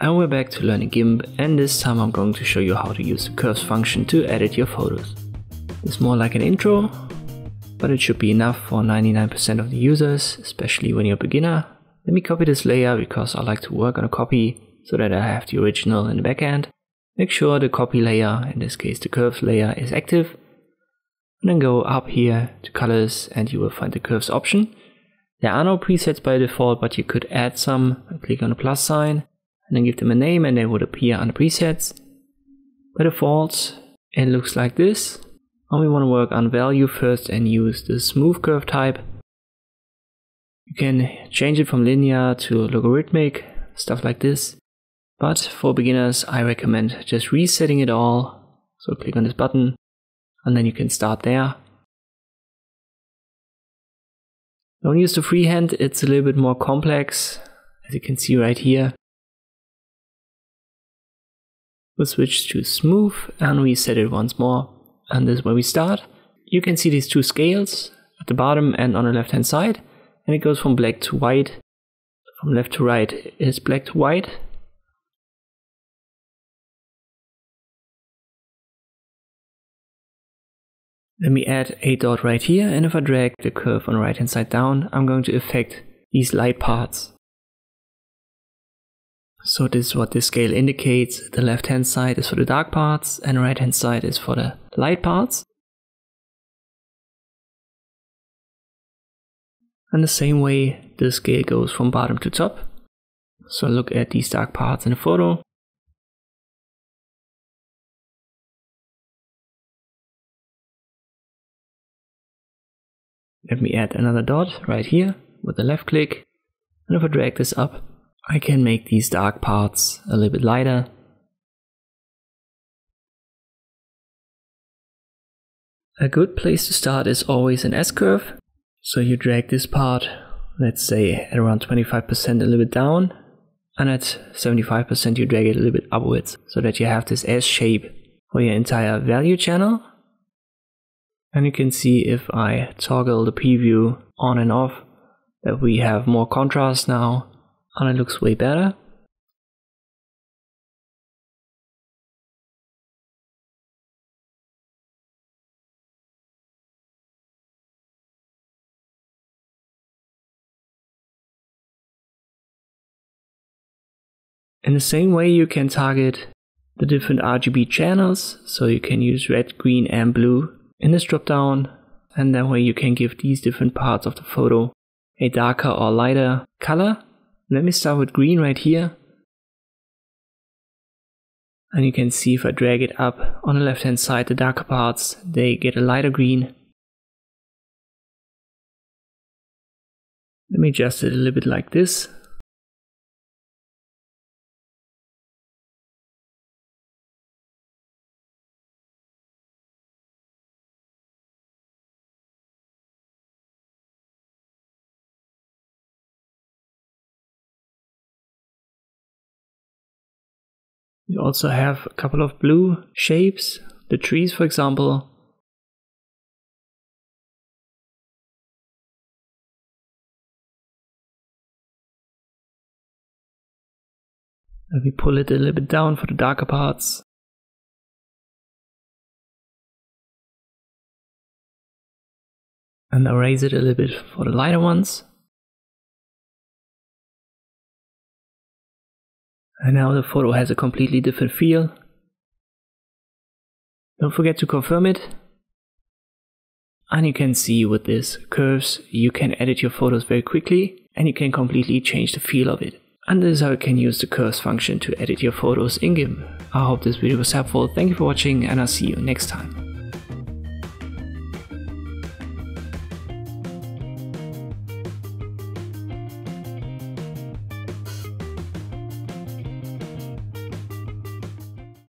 And we're back to learning GIMP and this time I'm going to show you how to use the curves function to edit your photos. It's more like an intro, but it should be enough for 99% of the users, especially when you're a beginner. Let me copy this layer because I like to work on a copy so that I have the original in the backend. Make sure the copy layer, in this case the curves layer, is active. And then go up here to colors and you will find the curves option. There are no presets by default, but you could add some. Click on the plus sign and then give them a name and they would appear on the presets. By default, it looks like this. And we want to work on value first and use the smooth curve type. You can change it from linear to logarithmic, stuff like this. But for beginners, I recommend just resetting it all. So click on this button and then you can start there. Don't use the freehand, it's a little bit more complex, as you can see right here. We'll switch to smooth and we set it once more. And this is where we start. You can see these two scales at the bottom and on the left hand side. And it goes from black to white. From left to right is black to white. Let me add a dot right here and if I drag the curve on the right hand side down, I'm going to affect these light parts. So this is what this scale indicates. The left hand side is for the dark parts and right hand side is for the light parts. And the same way the scale goes from bottom to top. So look at these dark parts in the photo. Let me add another dot right here with the left click. And if I drag this up, I can make these dark parts a little bit lighter. A good place to start is always an S-curve. So you drag this part, let's say at around 25% a little bit down, and at 75% you drag it a little bit upwards, so that you have this S shape for your entire value channel. And you can see if I toggle the preview on and off, that we have more contrast now, and it looks way better. In the same way you can target the different RGB channels, so you can use red, green and blue in this drop down and that way you can give these different parts of the photo a darker or lighter color let me start with green right here. And you can see if I drag it up on the left hand side, the darker parts, they get a lighter green. Let me adjust it a little bit like this. We also have a couple of blue shapes, the trees for example. And we pull it a little bit down for the darker parts. And erase it a little bit for the lighter ones. And now the photo has a completely different feel. Don't forget to confirm it. And you can see with this curves, you can edit your photos very quickly and you can completely change the feel of it. And this is how you can use the curves function to edit your photos in GIMP. I hope this video was helpful. Thank you for watching and I'll see you next time.